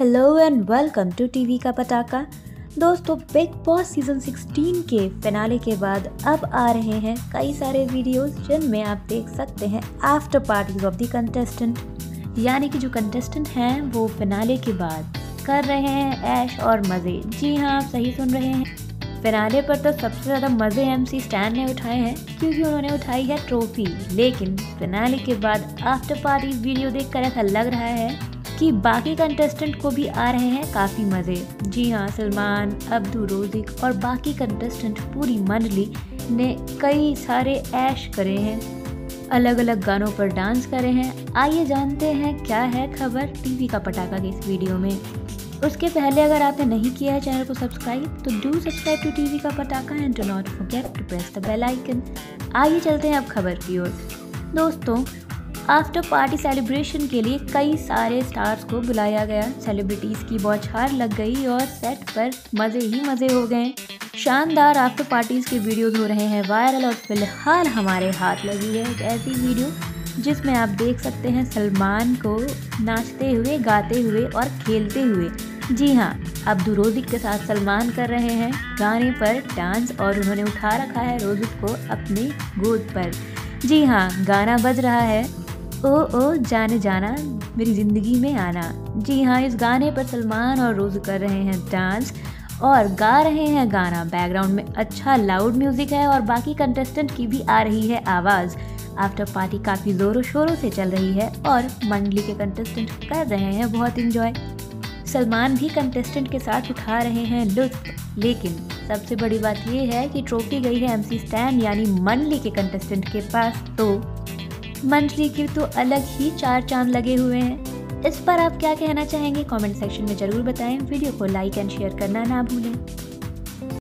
Hello and welcome to TV का पटाखा दोस्तों बिग बॉस सीज़न 16 के फिनाले के बाद अब आ रहे हैं कई सारे वीडियोस जिनमें आप देख सकते हैं after parties of the contestant यानी कि जो कंटेस्टेंट हैं, वो फिनाले के बाद कर रहे हैं ऐश और मज़े। जी हाँ आप सही सुन रहे हैं। फिनाले पर तो सबसे ज़्यादा मज़े एमसी स्टैंड ने उठाए हैं, क्योंकि उन्होंने उठाई है ट्रॉफी लेकिन फिनाले के बाद आफ्टर पार्टी वीडियो देखकर ऐसा लग रहा है कि बाकी कंटेस्टेंट को भी आ रहे हैं काफ़ी मज़े। जी हाँ सलमान अब्दू रोजिक और बाकी कंटेस्टेंट पूरी मंडली ने कई सारे ऐश करे हैं। अलग अलग गानों पर डांस करे हैं। आइए जानते हैं क्या है खबर टीवी का पटाखा की इस वीडियो में। उसके पहले अगर आपने नहीं किया है चैनल को सब्सक्राइब तो डू सब्सक्राइब टू टीवी का पटाखा and do not forget to press the bell icon आइए चलते हैं अब खबर की ओर। दोस्तों आफ्टर पार्टी सेलिब्रेशन के लिए कई सारे स्टार्स को बुलाया गया। सेलिब्रिटीज़ की बौछार लग गई और सेट पर मज़े ही मज़े हो गए। शानदार आफ्टर पार्टीज़ के वीडियोस हो रहे हैं। वायरल और फ़िलहाल हमारे हाथ लगी है एक ऐसी वीडियो जिसमें आप देख सकते हैं सलमान को नाचते हुए, गाते हुए और खेलते हुए। जी हाँ अब्दू रोजिक के साथ सलमान कर रहे हैं। गाने पर डांस और उन्होंने उठा रखा है रोजिक को अपनी गोद पर। जी हाँ गाना बज रहा है। ओ ओ, जाने जाना, मेरी ज़िंदगी में आना। जी हाँ इस गाने पर सलमान और रोज़ कर रहे हैं डांस और गा रहे हैं गाना। बैकग्राउंड में अच्छा लाउड म्यूज़िक है और बाकी कंटेस्टेंट की भी आ रही है आवाज़। आफ्टर पार्टी काफ़ी ज़ोरों शोरों से चल रही है और मंडली के कंटेस्टेंट कर रहे हैं बहुत इंजॉय सलमान भी कंटेस्टेंट के साथ उठा रहे हैं लुत्फ। लेकिन सबसे बड़ी बात यह है कि ट्रॉफी गई है एमसी स्टैन यानी मंडली के कंटेस्टेंट के पास तो मंथली के तो अलग ही चार चाँद लगे हुए हैं। इस पर आप क्या कहना चाहेंगे, कमेंट सेक्शन में ज़रूर बताएँ। वीडियो को लाइक एंड शेयर करना ना भूलें।